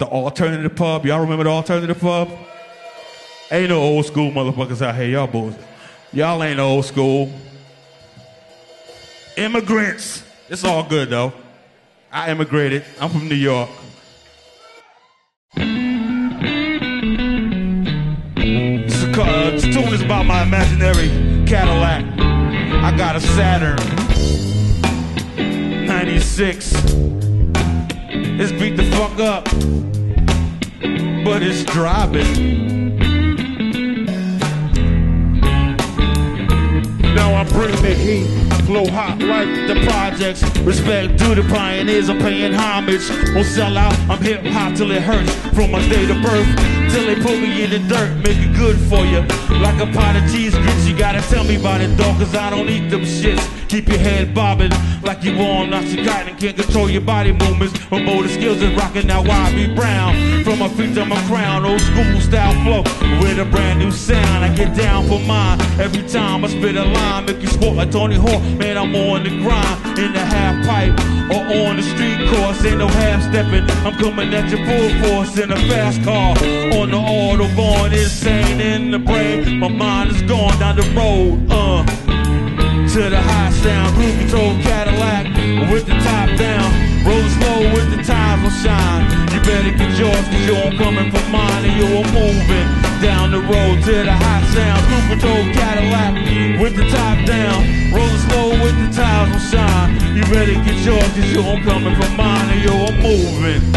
The alternative pub. Y'all remember the alternative pub? Ain't no old school motherfuckers out here. Y'all boys. Y'all ain't old school. Immigrants. It's all good though. I immigrated. I'm from New York. This, is, uh, this tune is about my imaginary Cadillac. I got a Saturn 96. It's beat the fuck up, but it's driving. Now I bring the heat, flow hot like the projects. Respect due to pioneers, I'm paying homage. Won't sell out, I'm hip hop till it hurts. From my date of birth till they put me in the dirt, make it good for you. Like a pot of cheese grits, you gotta tell me about it, dog, cause I don't eat them shits. Keep your head bobbing like you on Oxycontin. Can't control your body movements. But Motorskills is rocking now. Bobby Brown. From my feet to my crown. Old school style flow with a brand new sound. I get down for mine every time I spit a line. Make you sport like Tony Hawk. Man, I'm on the grind in the half pipe or on the street course. Ain't no half stepping. I'm coming at you full force in a fast car on the autobahn. Insane in the brain. My mind is gone down the road. Uh to the high sound. Cruise control Cadillac with the top down. Roll slow with the tires will shine. You better get yours cause you're coming for mine and you're moving down the road to the high sound. Cruise control Cadillac with the top You better get yours cause you're coming for mine and you're moving.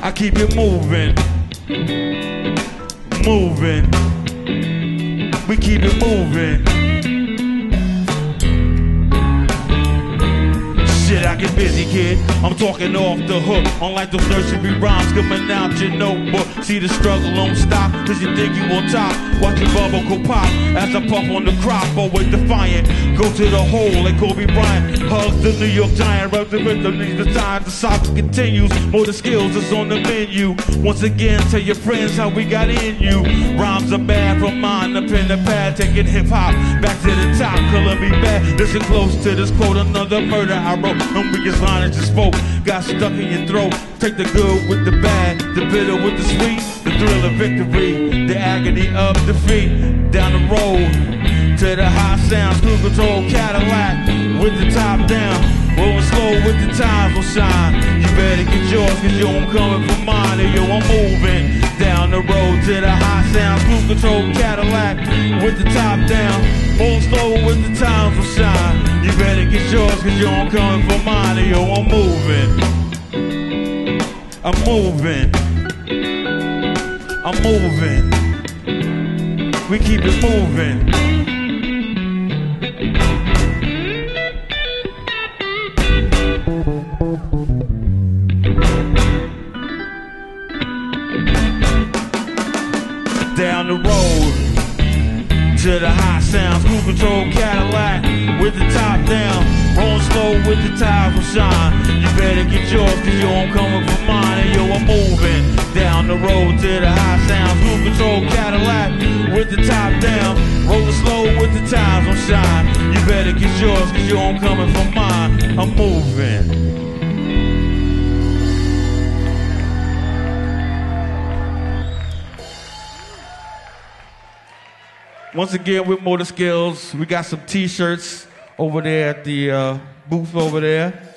I keep it moving. Moving. We keep it moving. I get busy, kid. I'm talking off the hook. Unlike those nursery rhymes coming out your notebook. See the struggle don't stop, cause you think you on top. Watch your bubble go pop as I puff on the crop. Always defiant. Go to the hole like Kobe Bryant. Hugs the New York Giant. Rub the rhythm, needs the time. The saga continues. Motorskills is on the menu. Once again, tell your friends how we got in you. Rhymes are bad from mine. Up in the pad, taking hip hop back to the top. Color me bad. Listen close to this quote. Another murder I wrote. And we line and just spoke. Got stuck in your throat. Take the good with the bad, the bitter with the sweet, the thrill of victory, the agony of defeat. Down the road to the high sounds, cruise control Cadillac with the top down. Rolling slow with the times will shine. You better get yours, cause yo, I'm coming for mine. And yo, I'm moving down the road to the high sound. cruise control Cadillac with the top down. Rolling slow with the times will shine. You get yours, cause yo, I'm coming for mine. And yo, I'm moving. I'm moving. I'm moving. We keep it moving. Down the road to the high sounds, cruise control Cadillac with the top down, rolling slow with the tires will shine. You better get yours, cause yo, I'm coming for mine, and yo, I'm moving down the road to the high sounds, cruise control Cadillac with the top down, rolling slow with the tires will shine. You better get yours, cause yo, I'm coming for mine, I'm moving. Once again, with Motorskills, we got some t-shirts over there at the uh, booth over there.